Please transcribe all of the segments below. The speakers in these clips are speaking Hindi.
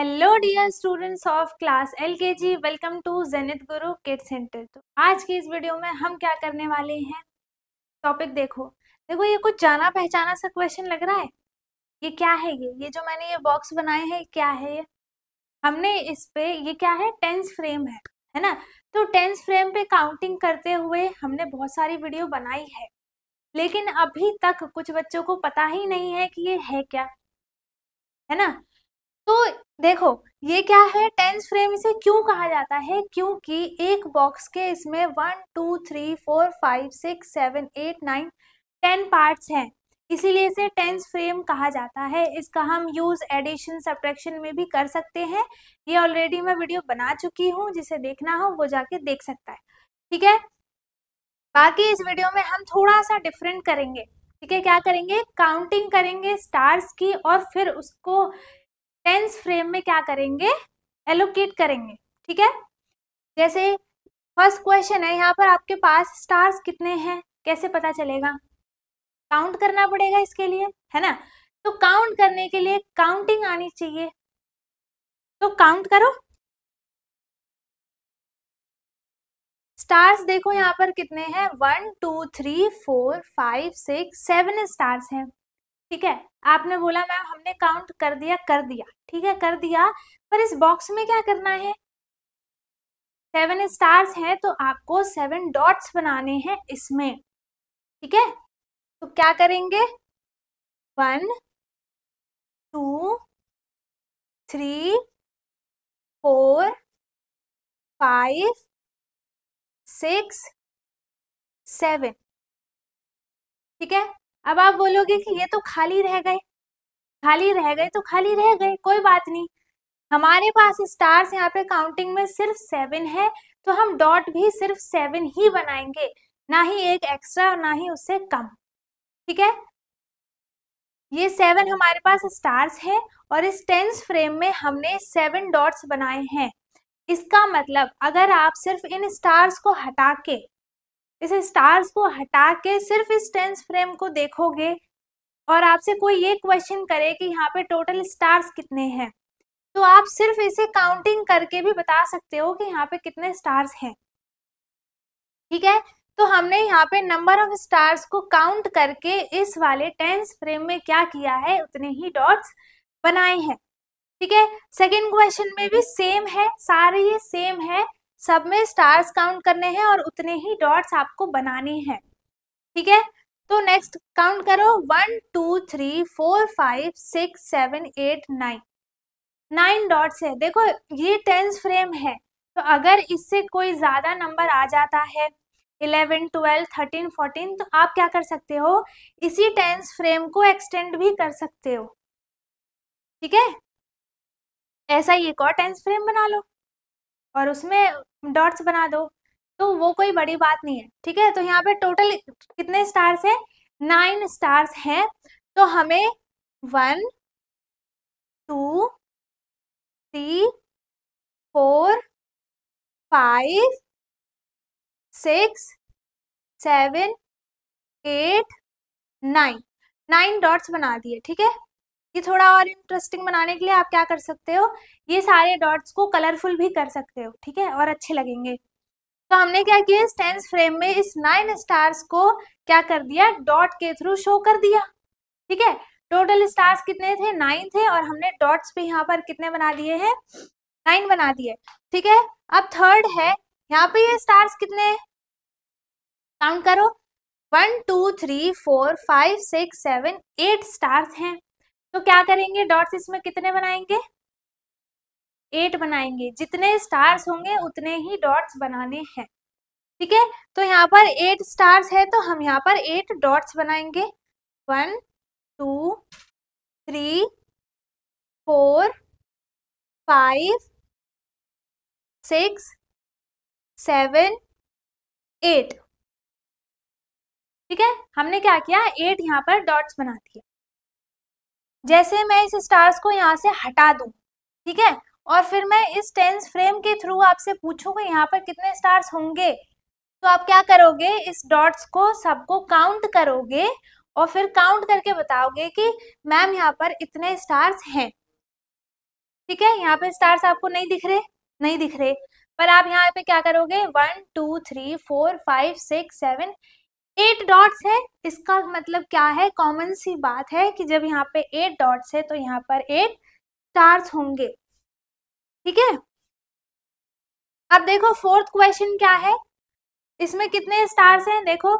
Hello dear students of class LKG welcome to Jenit Guru kid centre तो आज की इस वीडियो में हम क्या करने वाले हैं? टॉपिक देखो। देखो, ये कुछ जाना पहचाना सा क्वेश्चन लग रहा है? ये क्या है ये? ये जो मैंने ये बॉक्स बनाए हैं क्या है ये? हमने इस पे, ये क्या है? टेंस फ्रेम है है ना? तो टेंस फ्रेम पे काउंटिंग करते हुए हमने बहुत सारी वीडियो बनाई है। लेकिन अभी तक कुछ बच्चों को पता ही नहीं है कि ये है क्या, है ना? तो देखो, ये क्या है? टेंस फ्रेम इसे क्यों कहा जाता है? क्योंकि एक बॉक्स के इसमें one two three four five six seven eight nine ten parts हैं। इसीलिए इसे टेंस फ्रेम कहा जाता है। इसका हम यूज़ एडिशन सब्ट्रैक्शन में भी कर सकते हैं। ये ऑलरेडी मैं वीडियो बना चुकी हूँ, जिसे देखना हो, वो जाके देख सकता है। ठीक है? बाकी इस वीडियो में हम थोड़ा सा डिफरेंट करेंगे। ठीक है? क्या करेंगे? काउंटिंग करेंगे स्टार्स की और फिर उसको टेंस फ्रेम में क्या करेंगे? एलोकेट करेंगे, ठीक है? जैसे फ़र्स्ट क्वेश्चन है, यहाँ पर आपके पास स्टार्स कितने हैं? कैसे पता चलेगा? काउंट करना पड़ेगा इसके लिए, है ना? तो काउंट करने के लिए काउंटिंग आनी चाहिए। तो काउंट करो। स्टार्स देखो यहाँ पर कितने हैं? One, two, three, four, five, six, seven stars हैं। ठीक है? आपने बोला, मैम, हमने काउंट कर दिया कर दिया। ठीक है, कर दिया। पर इस बॉक्स में क्या करना है? सेवन स्टार्स हैं तो आपको सेवन डॉट्स बनाने हैं इसमें। ठीक है? तो क्या करेंगे? One two three four five six seven ठीक है? अब आप बोलोगे कि ये तो खाली रह गए। खाली रह गए तो खाली रह गए, कोई बात नहीं। हमारे पास स्टार्स यहाँ पे काउंटिंग में सिर्फ़ सेवन है तो हम डॉट भी सिर्फ़ सेवन ही बनाएँगे, ना ही एक एक्स्ट्रा और ना ही उससे कम। ठीक है? ये सेवन हमारे पास स्टार्स है और इस टेंस फ्रेम में हमने सेवन डॉट्स बनाए हैं। इसका मतलब अगर आप सिर्फ़ इन स्टार्स को हटा के इस स्टार्स को हटा के सिर्फ़ इस टेंस फ्रेम को देखोगे और आपसे कोई ये क्वेश्चन करे कि यहाँ पे टोटल स्टार्स कितने हैं। तो आप सिर्फ़ इसे काउंटिंग करके भी बता सकते हो कि यहाँ पे कितने स्टार्स हैं। ठीक है? तो हमने यहाँ पे नंबर ऑफ़ स्टार्स को काउंट करके इस वाले टेंस फ्रेम में क्या किया है? उतने ही डॉट्स बनाए हैं। ठीक है? सेकेंड क्वेश्चन में भी सेम है, सारे ये सेम है। सब में स्टार्स काउंट करने हैं और उतने ही डॉट्स आपको बनाने हैं। ठीक है? तो नेक्स्ट काउंट करो। One two three four five six seven eight nine nine dots है। देखो, ये टेंस फ्रेम है। तो अगर इससे कोई ज़्यादा नंबर आ जाता है इलेवन ट्वेल्व थर्टीन फोर्टीन तो आप क्या कर सकते हो? इसी टेंस फ्रेम को एक्सटेंड भी कर सकते हो। ठीक है? ऐसा ही एक और टेंस फ्रेम बना लो। और उसमें डॉट्स बना दो। तो वो कोई बड़ी बात नहीं है, ठीक है? तो यहाँ पे टोटल कितने स्टार्स है? नाइन स्टार्स हैं। तो हमें one, two, three, four, five, six, seven, eight, nine. Nine dots बना दिए, ठीक है? ये थोड़ा और इंटरेस्टिंग बनाने के लिए आप क्या कर सकते हो? ये सारे डॉट्स को कलरफुल भी कर सकते हो, ठीक है? और अच्छे लगेंगे। तो हमने क्या किया? इस टेंस फ्रेम में इस नाइन स्टार्स को क्या कर दिया? डॉट के थ्रू शो कर दिया, ठीक है? टोटल स्टार्स कितने थे? नाइन थे और हमने डॉट्स पे यहाँ पर कितने बना दिए हैं? नाइन बना दिए, ठीक है? अब थर्ड है, यहाँ पे ये स्टार्स कितने काउंट करो। One two three four five six seven eight stars हैं। तो क्या करेंगे? डॉट्स इसमें कितने बनाएँगे? एट बनाएँगे। जितने स्टार्स होंगे, उतने ही डॉट्स बनाने हैं। ठीक है? तो यहाँ पर एट स्टार्स है तो हम यहाँ पर एट डॉट्स बनाएँगे। One two three four five six seven eight ठीक है? हमने क्या किया? एट यहाँ पर डॉट्स बना दिए। जैसे मैं इस स्टार्स को यहाँ से हटा दूँ, ठीक है? और फिर मैं इस टेंस फ्रेम के थ्रू आपसे पूछूँगा, यहाँ पर कितने स्टार्स होंगे? तो आप क्या करोगे? इस डॉट्स को, सबको काउंट करोगे और फिर काउंट करके बताओगे कि मैम यहाँ पर इतने स्टार्स हैं। ठीक है? यहाँ पे स्टार्स आपको नहीं दिख रहे? नहीं दिख रहे। पर आप यहाँ पे क्या करोगे? One two three four five six seven eight dots है, इसका मतलब क्या है? कॉमन सी बात है कि जब यहाँ पे एट डॉट्स है तो यहाँ पर एट स्टार्स होंगे। ठीक है? अब देखो फोर्थ क्वेश्चन क्या है? इसमें कितने स्टार्स हैं? देखो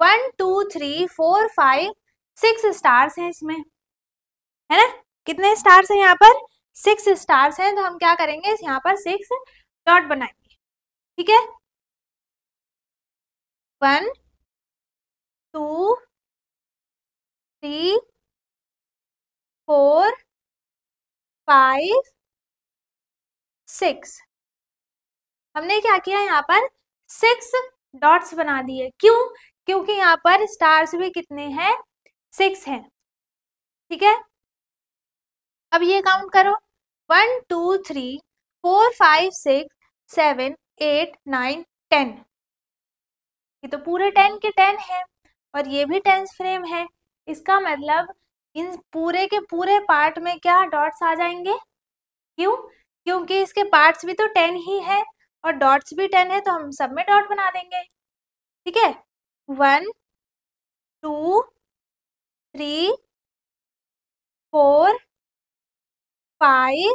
one two three four five six stars हैं इसमें। है ना? कितने स्टार्स हैं यहाँ पर? सिक्स स्टार्स हैं तो हम क्या करेंगे? यहाँ पर सिक्स डॉट बनाएँगे। ठीक है? One two, three, four, five, six. हमने क्या किया यहाँ पर? सिक्स डॉट्स बना दिए। क्यों? क्योंकि यहाँ पर स्टार्स भी कितने हैं? सिक्स हैं। ठीक है? अब ये काउंट करो। One, two, three, four, five, six, seven, eight, nine, ten. ये तो पूरे टेन के टेन है। और ये भी टेंस फ्रेम है। इसका मतलब इन पूरे के पूरे पार्ट में क्या डॉट्स आ जाएँगे? क्यों? क्योंकि इसके पार्ट्स भी तो टेन ही है और डॉट्स भी टेन है तो हम सब में डॉट बना देंगे। ठीक है? One two three four five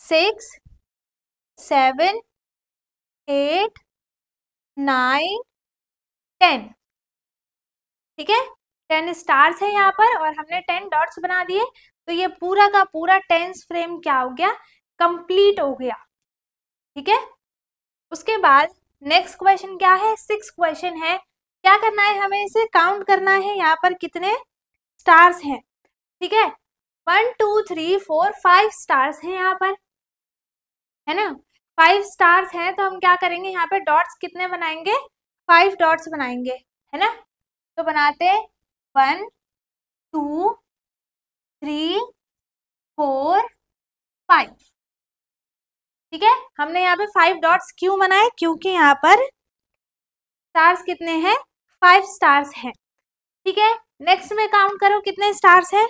six seven eight nine ten. ठीक है? टेन स्टार्स है यहाँ पर और हमने टेन डॉट्स बना दिए। तो ये पूरा का पूरा टेंस फ्रेम क्या हो गया? कंप्लीट हो गया। ठीक है? उसके बाद नेक्स्ट क्वेश्चन क्या है? सिक्स क्वेश्चन है। क्या करना है हमें इसे? काउंट करना है यहाँ पर कितने स्टार्स हैं। ठीक है? One, two, three, four, five stars हैं यहाँ पर। है ना? फाइव स्टार्स हैं तो हम क्या करेंगे? यहाँ पे डॉट्स कितने बनाएँगे? फाइव डॉट्स बनाएँगे, है ना? तो बनाते one two three four five ठीक है? हमने यहाँ पे फाइव डॉट्स क्यों बनाए? क्योंकि यहाँ पर स्टार्स कितने हैं? फाइव स्टार्स हैं। ठीक है? नेक्स्ट में काउंट करो कितने स्टार्स हैं?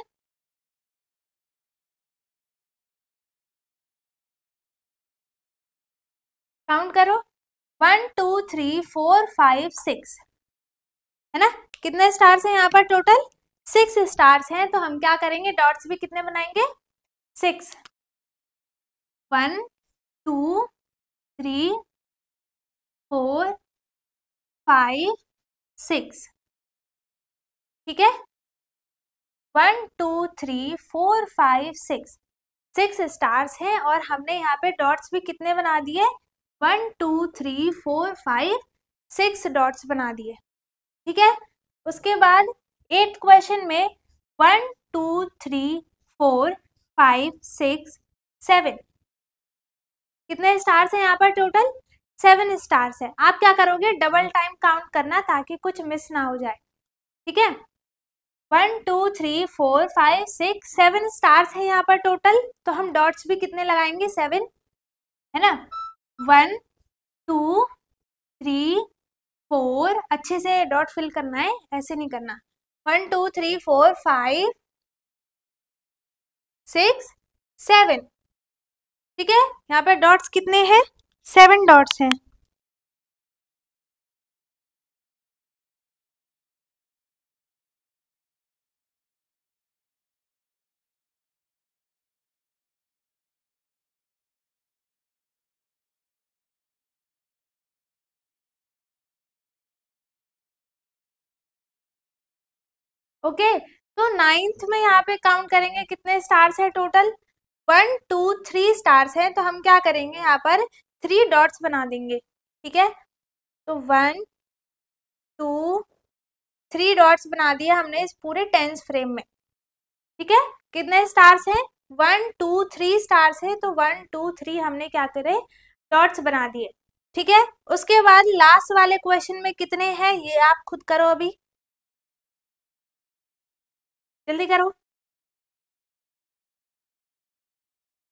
काउंट करो। One two three four five six. है ना? कितने स्टार्स हैं यहाँ पर टोटल सिक्स स्टार्स हैं तो हम क्या करेंगे? डॉट्स भी कितने बनाएँगे? Six one two three four five six ठीक है? One two three four five six six stars हैं और हमने यहाँ पे डॉट्स भी कितने बना दिए? One, two, three, four, five, six dots बना दिए। ठीक है? उसके बाद एट क्वेश्चन में one, two, three, four, five, six, seven. कितने स्टार्स हैं यहाँ पर टोटल? सेवन स्टार्स है। आप क्या करोगे? डबल टाइम काउंट करना ताकि कुछ मिस ना हो जाए। ठीक है? One, two, three, four, five, six, seven stars है यहाँ पर टोटल। तो हम डॉट्स भी कितने लगाएँगे? सेवन। है ना? वन, टू, थ्री, फोर, अच्छे से डॉट फिल करना है, ऐसे नहीं करना। One, two, three, four, five, six, seven. ठीक है? यहाँ पर डॉट्स कितने हैं? सेवन डॉट्स हैं। ओके? तो नाइन्थ में यहाँ पे काउंट करेंगे कितने स्टार्स है total one two three stars हैं तो हम क्या करेंगे यहाँ पर? थ्री डॉट्स बना देंगे, ठीक है? तो वन टू थ्री डॉट्स बना दिए हमने इस पूरे टेंस फ्रेम में, ठीक है? कितने स्टार्स हैं? वन टू थ्री स्टार्स है तो वन टू थ्री हमने क्या करे? डॉट्स बना दिए, ठीक है? उसके बाद लास्ट वाले क्वेश्चन में कितने हैं, ये आप खुद करो अभी। जल्दी करो।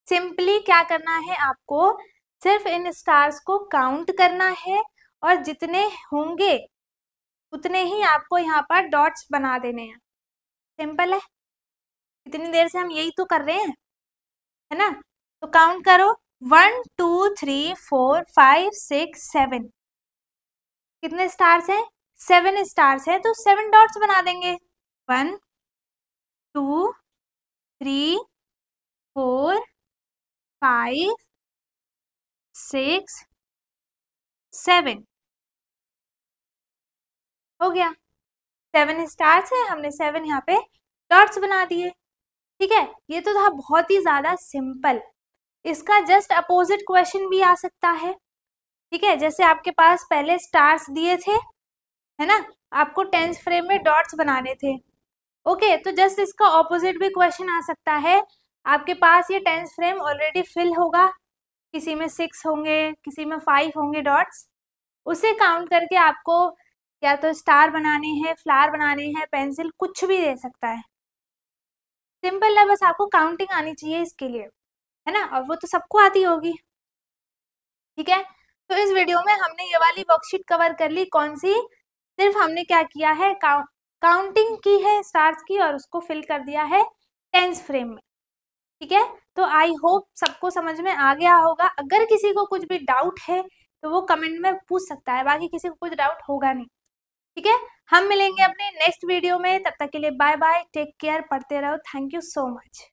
सिंपली क्या करना है आपको, सिर्फ़ इन स्टार्स को काउंट करना है और जितने होंगे, उतने ही आपको यहाँ पर डॉट्स बना देने हैं। सिंपल है। इतनी देर से हम यही तो कर रहे हैं, है ना? तो काउंट करो। One, two, three, four, five, six, seven. कितने स्टार्स हैं? सेवन स्टार्स हैं तो सेवन डॉट्स बना देंगे। One two, three, four, five, six, seven. हो गया। सेवन स्टार्स है, हमने सेवन यहाँ पे डॉट्स बना दिए। ठीक है, ये तो था बहुत ही ज़्यादा सिंपल। इसका जस्ट अपोजिट क्वेश्चन भी आ सकता है। ठीक है, जैसे आपके पास पहले स्टार्स दिए थे, है ना? आपको टेंथ फ्रेम में डॉट्स बनाने थे। ओके तो जस्ट इसका ऑपोजिट भी क्वेश्चन आ सकता है। आपके पास ये टेंस फ्रेम ऑलरेडी फिल होगा। किसी में सिक्स होंगे, किसी में फाइव होंगे डॉट्स उसे काउंट करके आपको या तो स्टार बनाने हैं फ्लावर बनाने हैं पेंसिल कुछ भी दे सकता है। सिंपल है, बस आपको काउंटिंग आनी चाहिए इसके लिए, है ना? और वो तो सबको आती होगी। ठीक है? तो इस वीडियो में हमने ये वाली वर्कशीट कवर कर ली। कौन सी? सिर्फ़ हमने क्या किया है? काउंटिंग की है स्टार्स की और उसको फिल कर दिया है टेंस फ्रेम में। ठीक है? तो आई होप सबको समझ में आ गया होगा। अगर किसी को कुछ भी डाउट है तो वो कमेंट में पूछ सकता है। बाकी किसी को कुछ डाउट होगा नहीं। ठीक है? हम मिलेंगे अपने नेक्स्ट वीडियो में। तब तक के लिए बाय बाय टेक केयर पढ़ते रहो। Thank you so much